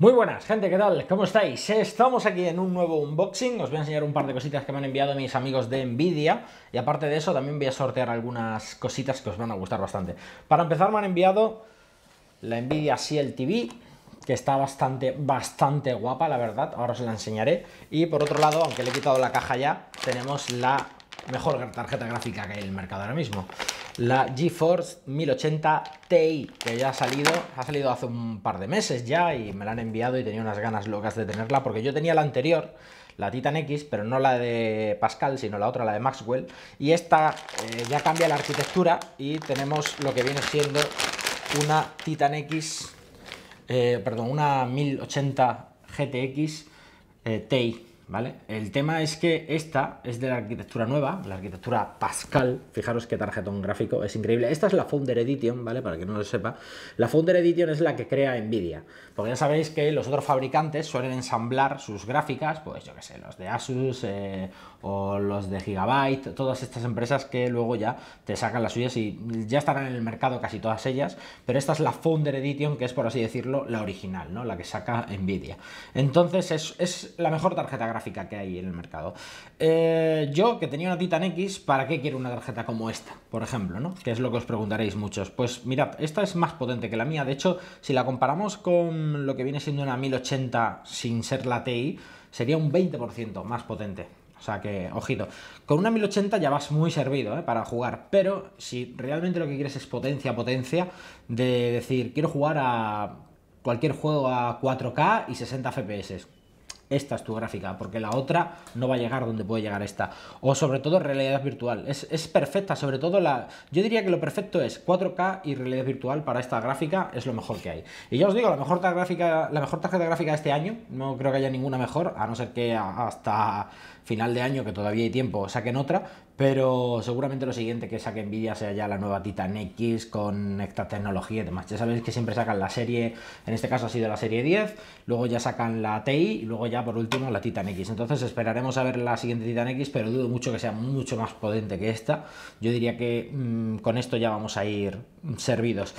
Muy buenas, gente, ¿qué tal? ¿Cómo estáis? Estamos aquí en un nuevo unboxing. Os voy a enseñar un par de cositas que me han enviado mis amigos de Nvidia. Y aparte de eso, también voy a sortear algunas cositas que os van a gustar bastante. Para empezar, me han enviado la Nvidia Ciel TV, que está bastante, bastante guapa, la verdad. Ahora os la enseñaré. Y por otro lado, aunque le he quitado la caja ya, tenemos la mejor tarjeta gráfica que hay en el mercado ahora mismo la GeForce 1080 Ti, que ya ha salido, ha salido hace un par de meses ya y me la han enviado y tenía unas ganas locas de tenerla porque yo tenía la anterior, la Titan X, pero no la de Pascal, sino la otra, la de Maxwell, y esta eh, ya cambia la arquitectura y tenemos lo que viene siendo una Titan X, eh, perdón, una 1080 GTX eh, Ti ¿vale? El tema es que esta es de la arquitectura nueva, la arquitectura Pascal, fijaros qué tarjetón gráfico, es increíble. Esta es la Founder Edition, ¿vale? Para que no lo sepa. La Founder Edition es la que crea Nvidia, porque ya sabéis que los otros fabricantes suelen ensamblar sus gráficas, pues yo qué sé, los de Asus eh, o los de Gigabyte, todas estas empresas que luego ya te sacan las suyas y ya estarán en el mercado casi todas ellas, pero esta es la Founder Edition, que es por así decirlo la original, ¿no? La que saca Nvidia. Entonces es, es la mejor tarjeta gráfica que hay en el mercado. Eh, yo, que tenía una Titan X, ¿para qué quiero una tarjeta como esta? Por ejemplo, ¿no? Que es lo que os preguntaréis muchos. Pues mirad, esta es más potente que la mía. De hecho, si la comparamos con lo que viene siendo una 1080 sin ser la TI, sería un 20% más potente. O sea que, ojito, con una 1080 ya vas muy servido ¿eh? para jugar, pero si realmente lo que quieres es potencia, potencia, de decir, quiero jugar a cualquier juego a 4K y 60 FPS esta es tu gráfica, porque la otra no va a llegar donde puede llegar esta. O sobre todo realidad virtual. Es, perfecta, sobre todo la... Yo diría que lo perfecto es 4K y realidad virtual para esta gráfica es lo mejor que hay. Y ya os digo, la mejor, gráfica, la mejor tarjeta gráfica de este año, no creo que haya ninguna mejor, a no ser que hasta final de año, que todavía hay tiempo, saquen otra, pero seguramente lo siguiente que saque Nvidia sea ya la nueva Titan X con esta tecnología y demás. Ya sabéis que siempre sacan la serie, en este caso ha sido la serie 10, luego ya sacan la TI y luego ya por último la Titan X. Entonces esperaremos a ver la siguiente Titan X, pero dudo mucho que sea mucho más potente que esta. Yo diría que mm, con esto ya vamos a ir servidos.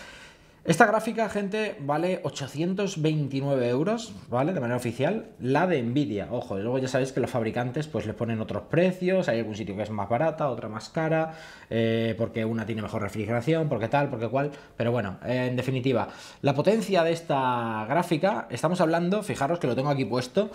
Esta gráfica, gente, vale 829 euros, ¿vale? De manera oficial. La de Nvidia, ojo, luego ya sabéis que los fabricantes pues le ponen otros precios, hay algún sitio que es más barata, otra más cara, eh, porque una tiene mejor refrigeración, porque tal, porque cual, pero bueno, en definitiva, la potencia de esta gráfica, estamos hablando, fijaros que lo tengo aquí puesto,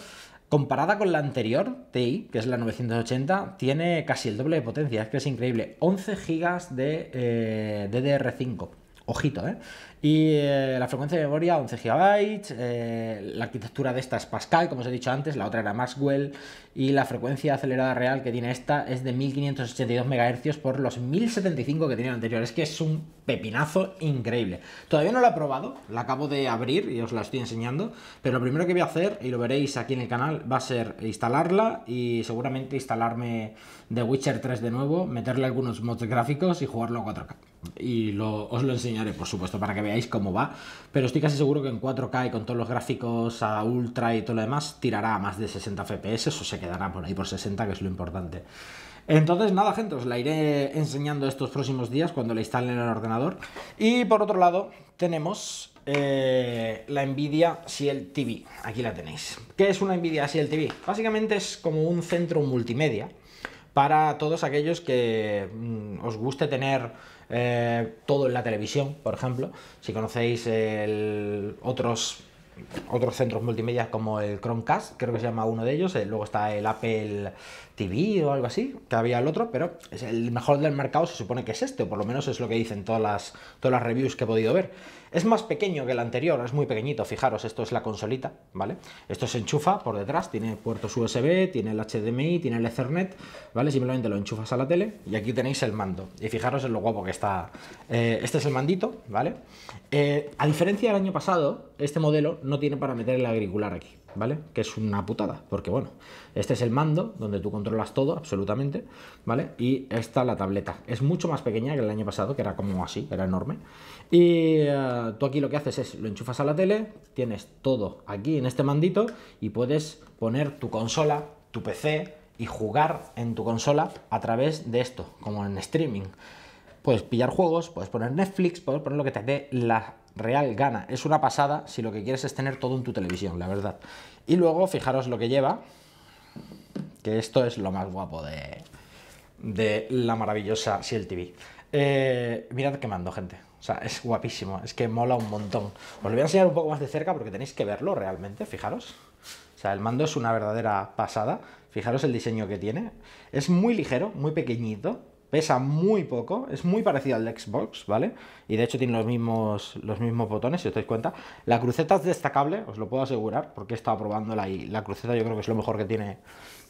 Comparada con la anterior, TI, que es la 980, tiene casi el doble de potencia, es que es increíble. 11 GB de eh, DDR5. Ojito, ¿eh? Y eh, la frecuencia de memoria 11 GB, eh, la arquitectura de esta es Pascal, como os he dicho antes, la otra era Maxwell, y la frecuencia acelerada real que tiene esta es de 1582 MHz por los 1075 que tenía la anterior. Es que es un pepinazo increíble. Todavía no la he probado, la acabo de abrir y os la estoy enseñando, pero lo primero que voy a hacer, y lo veréis aquí en el canal, va a ser instalarla y seguramente instalarme The Witcher 3 de nuevo, meterle algunos mods gráficos y jugarlo a 4K. Y os lo por supuesto, para que veáis cómo va. Pero estoy casi seguro que en 4K y con todos los gráficos a ultra y todo lo demás, tirará a más de 60 FPS o se quedará por ahí por 60, que es lo importante. Entonces, nada, gente, os la iré enseñando estos próximos días cuando la instalen en el ordenador. Y por otro lado, tenemos eh, la Nvidia Ciel TV. Aquí la tenéis. ¿Qué es una Nvidia Ciel TV? Básicamente es como un centro multimedia para todos aquellos que mm, os guste tener eh, todo en la televisión, por ejemplo. Si conocéis otros otros centros multimedia como el Chromecast, creo que se llama uno de ellos, eh, luego está el Apple TV o algo así, que había el otro, pero es el mejor del mercado se supone que es este, o por lo menos es lo que dicen todas las, todas las reviews que he podido ver. Es más pequeño que el anterior, es muy pequeñito, fijaros, esto es la consolita, ¿vale? Esto se enchufa por detrás, tiene puertos USB, tiene el HDMI, tiene el Ethernet, ¿vale? Simplemente lo enchufas a la tele y aquí tenéis el mando. Y fijaros en lo guapo que está. Eh, este es el mandito, ¿vale? Eh, a diferencia del año pasado, este modelo no tiene para meter el auricular aquí, ¿vale? Que es una putada, porque bueno, este es el mando donde tú controlas todo, absolutamente, ¿vale? Y esta la tableta. Es mucho más pequeña que el año pasado, que era como así, era enorme. Y eh, tú aquí lo que haces es lo enchufas a la tele, tienes todo aquí en este mandito y puedes poner tu consola, tu PC y jugar en tu consola a través de esto, como en streaming. Puedes pillar juegos, puedes poner Netflix, puedes poner lo que te dé la real gana. Es una pasada si lo que quieres es tener todo en tu televisión, la verdad. Y luego, fijaros lo que lleva, que esto es lo más guapo de, de la maravillosa Shield TV. Eh, mirad qué mando, gente. O sea, es guapísimo, es que mola un montón. Os lo voy a enseñar un poco más de cerca porque tenéis que verlo realmente, fijaros. O sea, el mando es una verdadera pasada. Fijaros el diseño que tiene. Es muy ligero, muy pequeñito. Pesa muy poco, es muy parecido al Xbox, ¿vale? Y de hecho tiene los mismos, los mismos botones, si os dais cuenta. La cruceta es destacable, os lo puedo asegurar, porque he estado probándola y la cruceta yo creo que es lo mejor que tiene,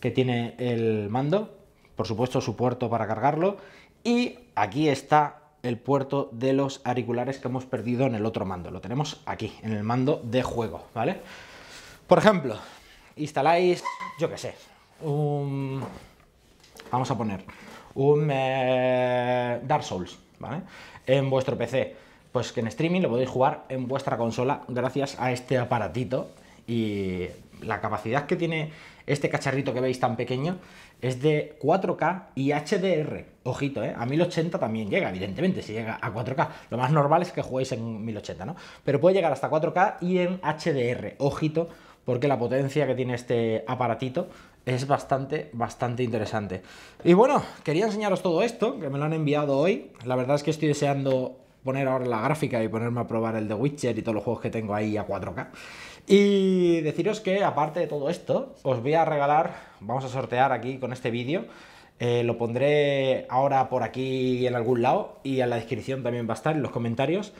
que tiene el mando. Por supuesto, su puerto para cargarlo. Y aquí está el puerto de los auriculares que hemos perdido en el otro mando. Lo tenemos aquí, en el mando de juego, ¿vale? Por ejemplo, instaláis, yo qué sé, un... Vamos a poner un eh, Dark Souls, ¿vale? En vuestro PC. Pues que en streaming lo podéis jugar en vuestra consola gracias a este aparatito y la capacidad que tiene este cacharrito que veis tan pequeño es de 4K y HDR. Ojito, ¿eh? A 1080 también llega, evidentemente, si llega a 4K. Lo más normal es que juguéis en 1080, ¿no? Pero puede llegar hasta 4K y en HDR. Ojito, porque la potencia que tiene este aparatito es bastante, bastante interesante. Y bueno, quería enseñaros todo esto, que me lo han enviado hoy. La verdad es que estoy deseando poner ahora la gráfica y ponerme a probar el de Witcher y todos los juegos que tengo ahí a 4K. Y deciros que aparte de todo esto, os voy a regalar, vamos a sortear aquí con este vídeo, eh, lo pondré ahora por aquí en algún lado y en la descripción también va a estar en los comentarios.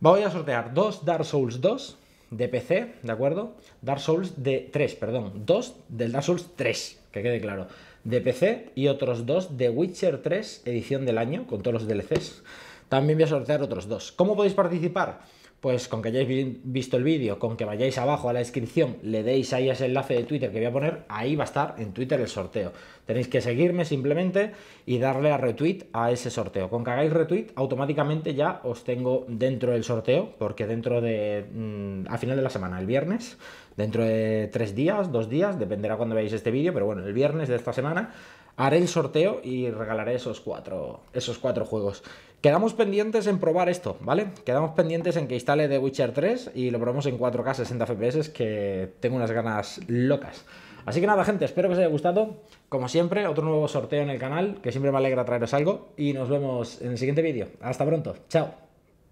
Voy a sortear dos Dark Souls 2 de PC, ¿de acuerdo? Dark Souls de 3, perdón, dos del Dark Souls 3, que quede claro, de PC y otros dos de Witcher 3, edición del año, con todos los DLCs. También voy a sortear otros dos. ¿Cómo podéis participar? Pues con que hayáis visto el vídeo, con que vayáis abajo a la descripción, le deis ahí ese enlace de Twitter que voy a poner, ahí va a estar en Twitter el sorteo. Tenéis que seguirme simplemente y darle a retweet a ese sorteo. Con que hagáis retweet, automáticamente ya os tengo dentro del sorteo, porque dentro de, mm, a final de la semana, el viernes, dentro de tres días, dos días, dependerá cuando veáis este vídeo, pero bueno, el viernes de esta semana haré el sorteo y regalaré esos cuatro, esos cuatro juegos. Quedamos pendientes en probar esto, ¿vale? Quedamos pendientes en que instale The Witcher 3 y lo probamos en 4K 60 FPS, que tengo unas ganas locas. Así que nada, gente, espero que os haya gustado. Como siempre, otro nuevo sorteo en el canal, que siempre me alegra traeros algo. Y nos vemos en el siguiente vídeo. Hasta pronto. Chao.